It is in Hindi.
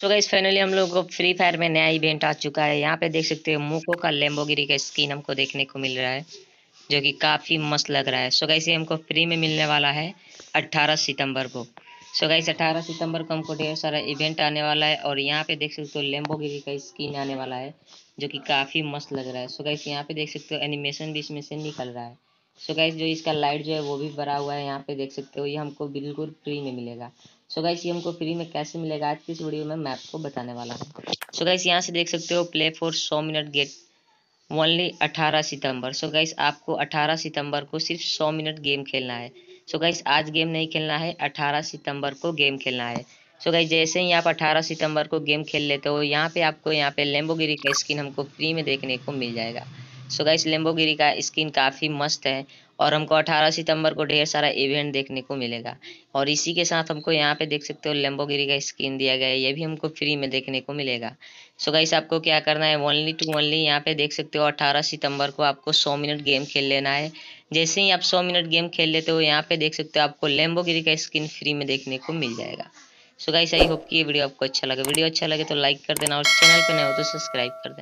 तो गाइस फाइनली हम लोग को फ्री फायर में नया इवेंट आ चुका है। यहाँ पे देख सकते हो मूको का लेम्बोगिरी का स्किन हमको देखने को मिल रहा है, जो कि काफ़ी मस्त लग रहा है। सो गाइस ये हमको फ्री में मिलने वाला है 18 सितंबर को। सो गाइस 18 सितंबर को हमको ढेर सारा इवेंट आने वाला है और यहाँ पे देख सकते हो लेम्बोगिरी का स्किन आने वाला है, जो कि काफ़ी मस्त लग रहा है। सो गाइस यहाँ पे देख सकते हो एनिमेशन भी इसमें से निकल रहा है। सो गाइस जो इसका लाइट जो है वो भी भरा हुआ है, यहाँ पे देख सकते हो, ये हमको बिल्कुल फ्री में मिलेगा। सो गाइस ये हमको फ्री में कैसे मिलेगा, आज की इस वीडियो में मैं आपको बताने वाला हूँ। सो गाइस यहाँ से देख सकते हो प्ले फॉर सौ मिनट गेट ओनली अठारह सितंबर। सो गाइस आपको अठारह सितंबर को सिर्फ़ सौ मिनट गेम खेलना है। सो so गाइस आज गेम नहीं खेलना है, अठारह सितंबर को गेम खेलना है। सो so गाइस जैसे ही आप अठारह सितंबर को गेम खेल लेते हो, यहाँ पे आपको, यहाँ पे लेम्बोगिरी का स्किन हमको फ्री में देखने को मिल जाएगा। सो गाइस लेम्बोगिरी का स्किन काफ़ी मस्त है और हमको 18 सितंबर को ढेर सारा इवेंट देखने को मिलेगा। और इसी के साथ हमको यहाँ पे देख सकते हो लेम्बोगिरी का स्किन दिया गया है, ये भी हमको फ्री में देखने को मिलेगा। सो गाइस आपको क्या करना है? ओनली टू ओनली यहाँ पे देख सकते हो 18 सितंबर को आपको 100 मिनट गेम खेल लेना है। जैसे ही आप 100 मिनट गेम खेल लेते हो, यहाँ पे देख सकते हो आपको लेम्बोगिरी का स्किन फ्री में देखने को मिल जाएगा। सो गाइस आई होप कि ये वीडियो आपको अच्छा लगे। वीडियो अच्छा लगे तो लाइक कर देना और चैनल पर नए हो तो सब्सक्राइब कर देना।